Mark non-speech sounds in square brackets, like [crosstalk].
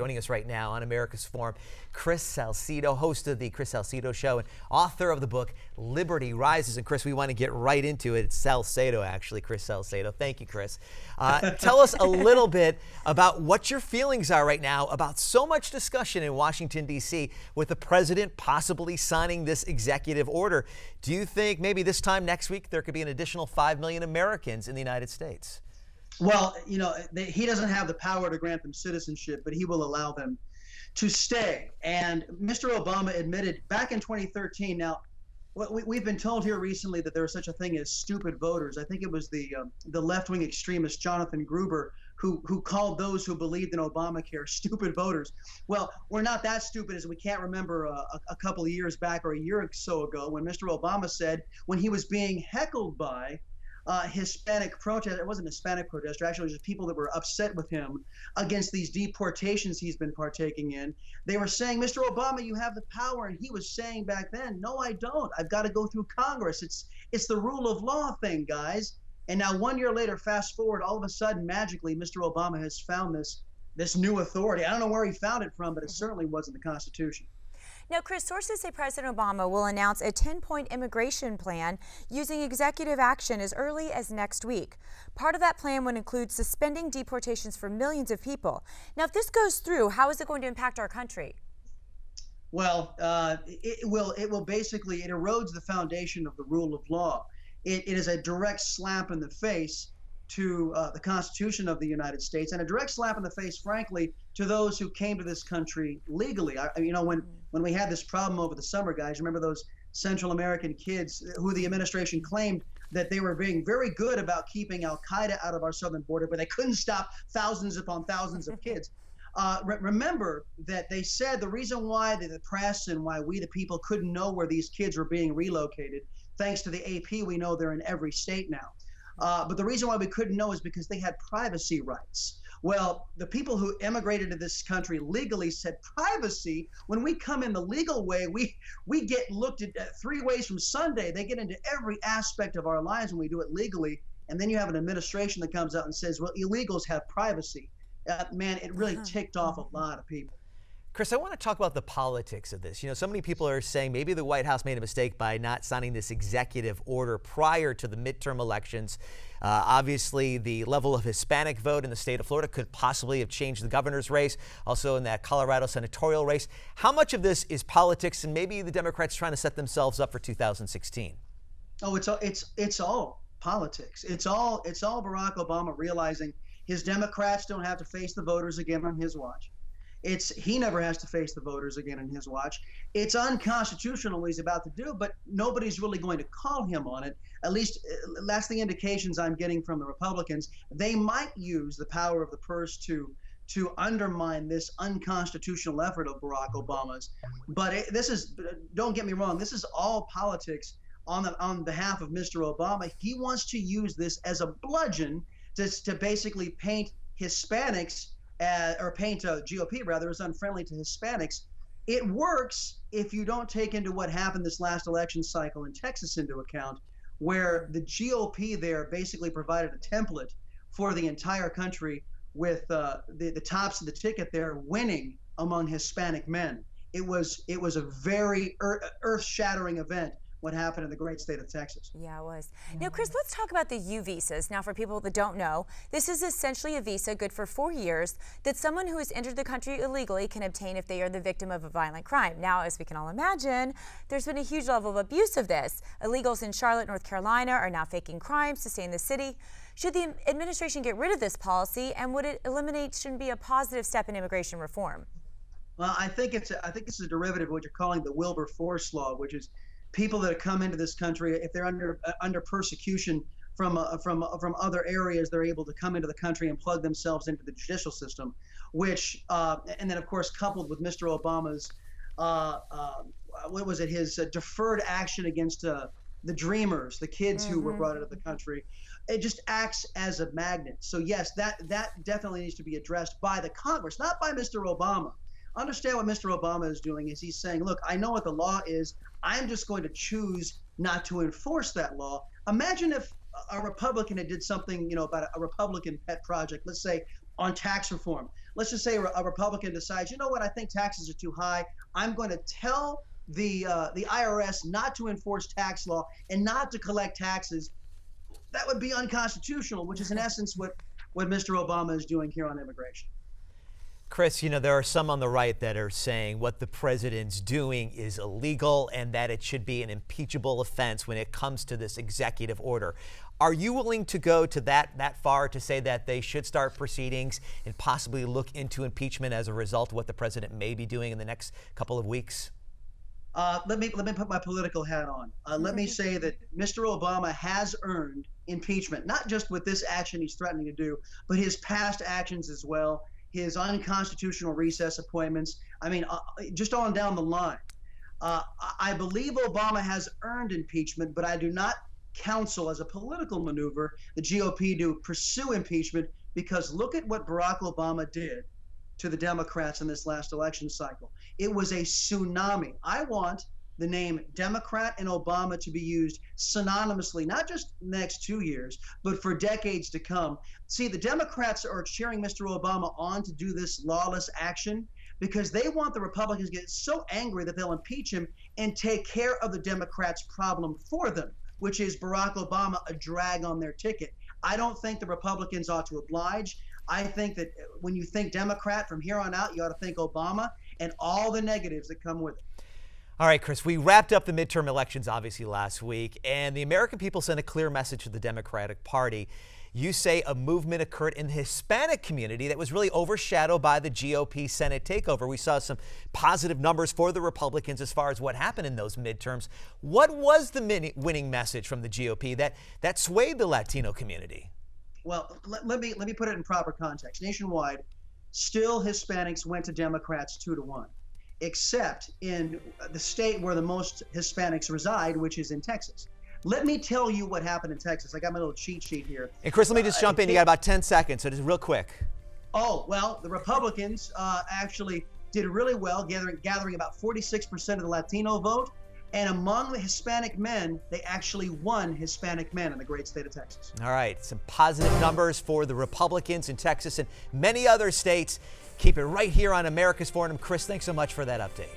Joining us right now on America's Forum, Chris Salcedo, host of the Chris Salcedo Show and author of the book Liberty Rises. And Chris, we want to get right into it. It's Salcedo, actually, Chris Salcedo. Thank you, Chris. Uh, [laughs] tell us a little bit about what your feelings are right now about so much discussion in Washington, D.C., with the president possibly signing this executive order. Do you think maybe this time next week there could be an additional 5 million Americans in the United States? Well, you know, they, he doesn't have the power to grant them citizenship, but he will allow them to stay. And Mr. Obama admitted back in 2013. Now, we, have been told here recently that there is such a thing as stupid voters. I think it was the um, the left wing extremist Jonathan Gruber who who called those who believed in Obamacare [laughs] stupid voters. Well, we're not that stupid as we can't remember a, a couple of years back or a year or so ago when Mr. Obama said when he was being heckled by uh, Hispanic protest. It wasn't Hispanic protester, actually, just people that were upset with him against these deportations he's been partaking in. They were saying, Mr. Obama, you have the power. And he was saying back then, no, I don't. I've got to go through Congress. It's, it's the rule of law thing, guys. And now, one year later, fast forward, all of a sudden, magically, Mr. Obama has found this, this new authority. I don't know where he found it from, but it certainly wasn't the Constitution. Now, Chris, sources say President Obama will announce a 10 point immigration plan using executive action as early as next week. Part of that plan would include suspending deportations for millions of people. Now, if this goes through, how is it going to impact our country? Well, uh, it will. It will basically it erodes the foundation of the rule of law. it, it is a direct slap in the face to uh, the Constitution of the United States and a direct slap in the face, frankly, to those who came to this country legally. I, you know, when when we had this problem over the summer, guys, remember those Central American kids who the administration claimed that they were being very good about keeping Al Qaeda out of our southern border, but they couldn't stop thousands upon thousands of kids. [laughs] Uh, re- remember that they said the reason why the, the press and why we, the people, couldn't know where these kids were being relocated, thanks to the AP, we know they're in every state now. Uh, but the reason why we couldn't know is because they had privacy rights. Well, the people who immigrated to this country legally said privacy. When we come in the legal way, we we get looked at uh, three ways from Sunday. They get into every aspect of our lives when we do it legally. And then you have an administration that comes out and says, "Well, illegals have privacy." Uh, man, it really uh-huh. ticked off a lot of people. Chris, I want to talk about the politics of this. You know, so many people are saying maybe the White House made a mistake by not signing this executive order prior to the midterm elections. Uh, obviously, the level of Hispanic vote in the state of Florida could possibly have changed the governor's race, also in that Colorado senatorial race. How much of this is politics and maybe the Democrats trying to set themselves up for 2016? Oh, it's all, it's it's all politics. It's all it's all Barack Obama realizing his Democrats don't have to face the voters again on his watch. It's he never has to face the voters again in his watch. It's unconstitutional what he's about to do, but nobody's really going to call him on it. At least uh, that's the indications I'm getting from the Republicans. They might use the power of the purse to to undermine this unconstitutional effort of Barack Obama's. But it, this is don't get me wrong, this is all politics on the, on behalf of Mr. Obama. He wants to use this as a bludgeon to, to basically paint Hispanics uh, or paint a GOP rather as unfriendly to Hispanics. It works if you don't take into what happened this last election cycle in Texas into account, where the GOP there basically provided a template for the entire country with uh, the, the tops of the ticket there winning among Hispanic men. It was it was a very earth shattering event what happened in the great state of Texas. Yeah, it was. Now, Chris, let's talk about the U visas. Now, for people that don't know, this is essentially a visa good for four years that someone who has entered the country illegally can obtain if they are the victim of a violent crime. Now, as we can all imagine, there's been a huge level of abuse of this. Illegals in Charlotte, North Carolina are now faking crimes to stay in the city. Should the administration get rid of this policy, and would it eliminate, shouldn't be a positive step in immigration reform? Well, I think it's a, I think it's a derivative of what you're calling the Wilberforce law, which is people that come into this country, if they're under uh, under persecution from uh, from uh, from other areas, they're able to come into the country and plug themselves into the judicial system. Which uh, and then of course coupled with Mr. Obama's uh, uh, what was it his deferred action against the dreamers, the kids mm-hmm. who were mm-hmm. brought into the country. It just acts as a magnet. So yes, that that definitely needs to be addressed by the Congress, not by Mr. Obama understand what Mr. Obama is doing is he's saying, look, I know what the law is. I'm just going to choose not to enforce that law. Imagine if a Republican had did something, you know, about a Republican pet project. Let's say on tax reform. Let's just say a Republican decides, you know what, I think taxes are too high. I'm going to tell the uh, the IRS not to enforce tax law and not to collect taxes. That would be unconstitutional, which is in essence what what Mr. Obama is doing here on immigration. Chris, you know, there are some on the right that are saying what the president's doing is illegal and that it should be an impeachable offense when it comes to this executive order. Are you willing to go to that that far to say that they should start proceedings and possibly look into impeachment as a result of what the president may be doing in the next couple of weeks? Uh, let me let me put my political hat on. Uh, let me say that Mr. Obama has earned impeachment, not just with this action he's threatening to do, but his past actions as well, his unconstitutional recess appointments. I mean, uh, just on down the line. Uh, I believe Obama has earned impeachment, but I do not counsel as a political maneuver the GOP to pursue impeachment because look at what Barack Obama did to the Democrats in this last election cycle. It was a tsunami. I want the name Democrat and Obama to be used synonymously, not just next two years, but for decades to come. See, the Democrats are cheering Mr. Obama on to do this lawless action because they want the Republicans to get so angry that they'll impeach him and take care of the Democrats' problem for them, which is Barack Obama a drag on their ticket. I don't think the Republicans ought to oblige. I think that when you think Democrat from here on out, you ought to think Obama and all the negatives that come with it. All right, Chris, we wrapped up the midterm elections obviously last week, and the American people sent a clear message to the Democratic Party. You say a movement occurred in the Hispanic community that was really overshadowed by the GOP Senate takeover. We saw some positive numbers for the Republicans as far as what happened in those midterms. What was the winning message from the GOP that, that swayed the Latino community? Well, let, let me let me put it in proper context. Nationwide, still Hispanics went to Democrats two to one except in the state where the most Hispanics reside, which is in Texas. Let me tell you what happened in Texas. I got my little cheat sheet here. And Chris, let me just uh, jump in. You got about 10 seconds, so just real quick. Oh, well, the Republicans uh, actually did really well, gathering, gathering about 46% of the Latino vote. And among the Hispanic men, they actually won Hispanic men in the great state of Texas. All right, some positive numbers for the Republicans in Texas and many other states. Keep it right here on America's Forum. Chris, thanks so much for that update.